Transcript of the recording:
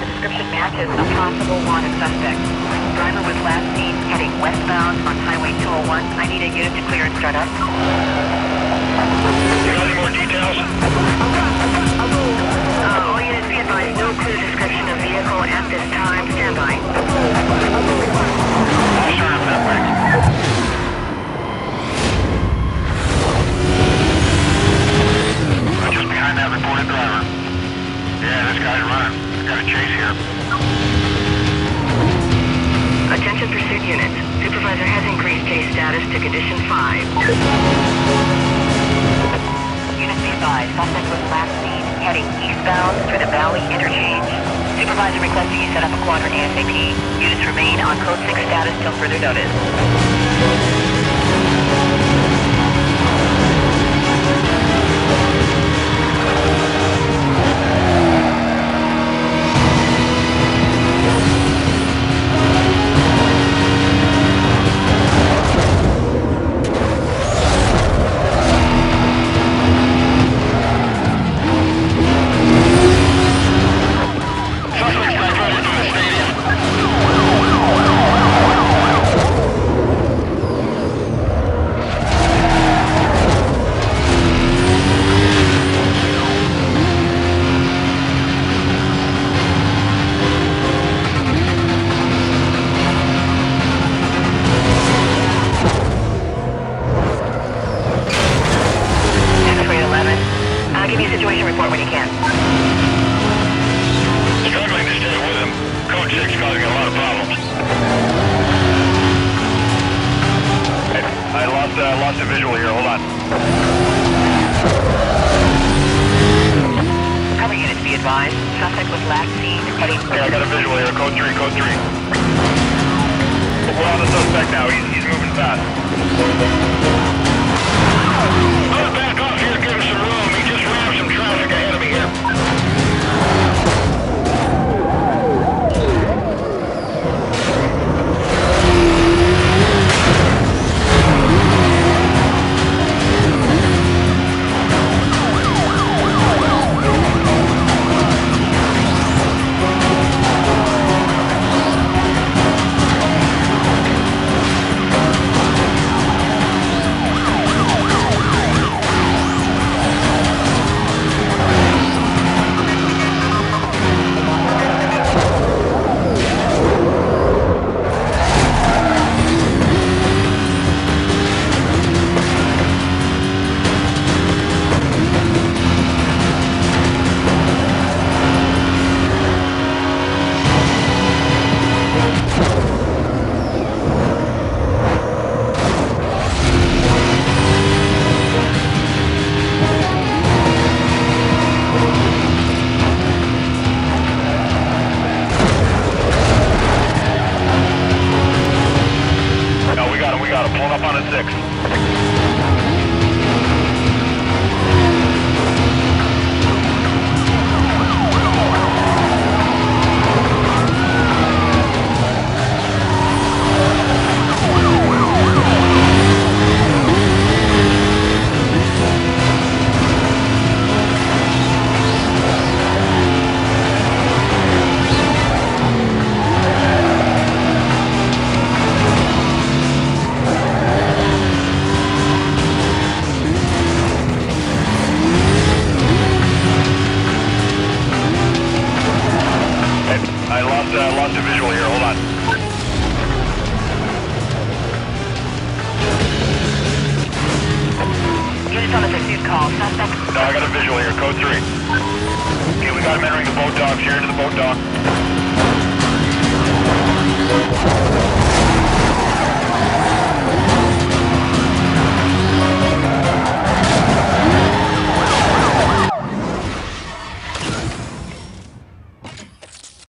the description matches a possible wanted suspect. Driver was last seen heading westbound on Highway 201. I need a unit to clear and start up. Attention pursuit units. Supervisor has increased case status to condition 5. Unit be advised, suspect last seen heading eastbound through the Valley Interchange. Supervisor requesting you set up a quadrant ASAP. Units remain on code 6 status till further notice. Situation report when you can. Struggling to stay with him. Code 6 causing a lot of problems. I lost, uh, lost a visual here. Hold on. Cover units be advised. Suspect was last seen heading... Yeah, I got a visual here. Code 3, code 3. We're on the suspect now. He's, he's moving fast. Got him. Pulling up on a 6. I lost, uh, lost a visual here. Hold on. Units on the pursuit call. Suspect... No, I got a visual here. Code 3. Okay, we got him entering the boat dock. Here into the boat dock.